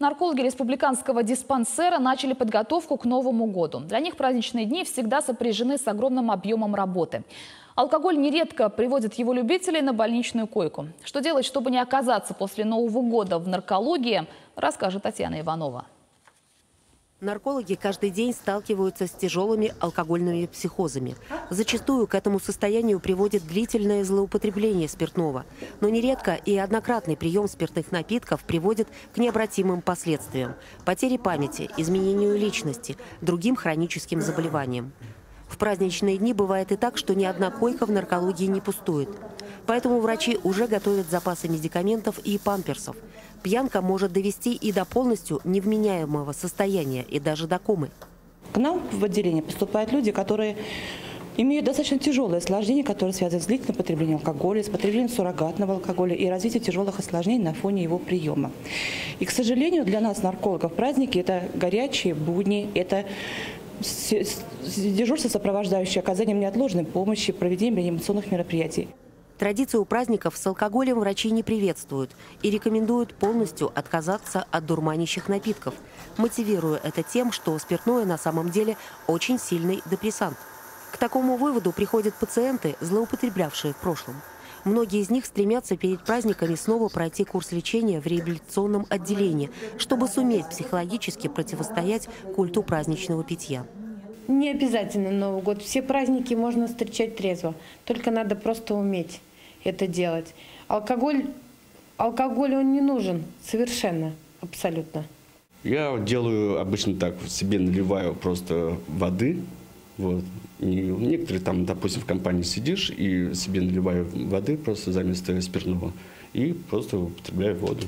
Наркологи республиканского диспансера начали подготовку к Новому году. Для них праздничные дни всегда сопряжены с огромным объемом работы. Алкоголь нередко приводит его любителей на больничную койку. Что делать, чтобы не оказаться после Нового года в наркологии, расскажет Татьяна Иванова. Наркологи каждый день сталкиваются с тяжелыми алкогольными психозами. Зачастую к этому состоянию приводит длительное злоупотребление спиртного. Но нередко и однократный прием спиртных напитков приводит к необратимым последствиям – потере памяти, изменению личности, другим хроническим заболеваниям. В праздничные дни бывает и так, что ни одна койка в наркологии не пустует. Поэтому врачи уже готовят запасы медикаментов и памперсов. Пьянка может довести и до полностью невменяемого состояния, и даже до комы. К нам в отделение поступают люди, которые имеют достаточно тяжелые осложнения, которые связаны с длительным потреблением алкоголя, с потреблением суррогатного алкоголя и развитием тяжелых осложнений на фоне его приема. И, к сожалению, для нас, наркологов, праздники – это горячие будни, это дежурство, сопровождающее оказанием неотложной помощи, проведением реанимационных мероприятий. Традицию праздников с алкоголем врачи не приветствуют и рекомендуют полностью отказаться от дурманящих напитков, мотивируя это тем, что спиртное на самом деле очень сильный депрессант. К такому выводу приходят пациенты, злоупотреблявшие в прошлом. Многие из них стремятся перед праздниками снова пройти курс лечения в реабилитационном отделении, чтобы суметь психологически противостоять культу праздничного питья. Не обязательно Новый год. Все праздники можно встречать трезво. Только надо просто уметь это делать. Алкоголь, алкоголь он не нужен совершенно, абсолютно. Я делаю обычно так, себе наливаю просто воды, вот. И некоторые там, допустим, в компании сидишь и себе наливаю воды просто за место спиртного и просто употребляю воду.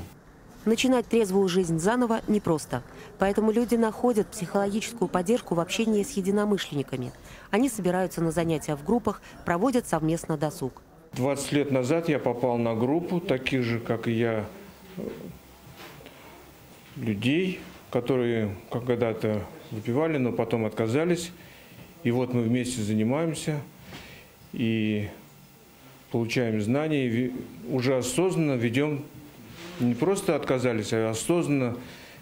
Начинать трезвую жизнь заново непросто. Поэтому люди находят психологическую поддержку в общении с единомышленниками. Они собираются на занятия в группах, проводят совместно досуг. 20 лет назад я попал на группу таких же, как и я, людей, которые когда-то выпивали, но потом отказались. И вот мы вместе занимаемся и получаем знания, и уже осознанно ведем, не просто отказались, а осознанно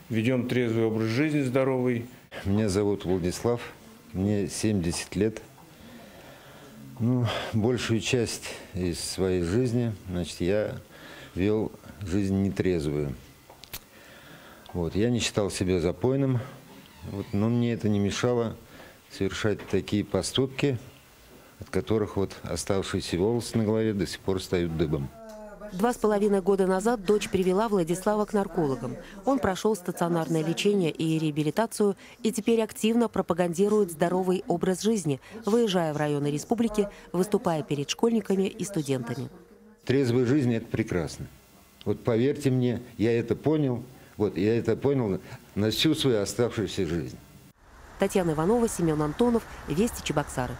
ведем трезвый образ жизни, здоровый. Меня зовут Владислав, мне 70 лет. Ну, большую часть из своей жизни, значит, я вел жизнь нетрезвую. Вот, я не считал себя запойным, вот, но мне это не мешало совершать такие поступки, от которых вот оставшиеся волосы на голове до сих пор стают дыбом. Два с половиной года назад дочь привела Владислава к наркологам. Он прошел стационарное лечение и реабилитацию и теперь активно пропагандирует здоровый образ жизни, выезжая в районы республики, выступая перед школьниками и студентами. Трезвая жизнь – это прекрасно. Вот поверьте мне, я это понял, вот я это понял на всю свою оставшуюся жизнь. Татьяна Иванова, Семен Антонов, Вести Чебоксары.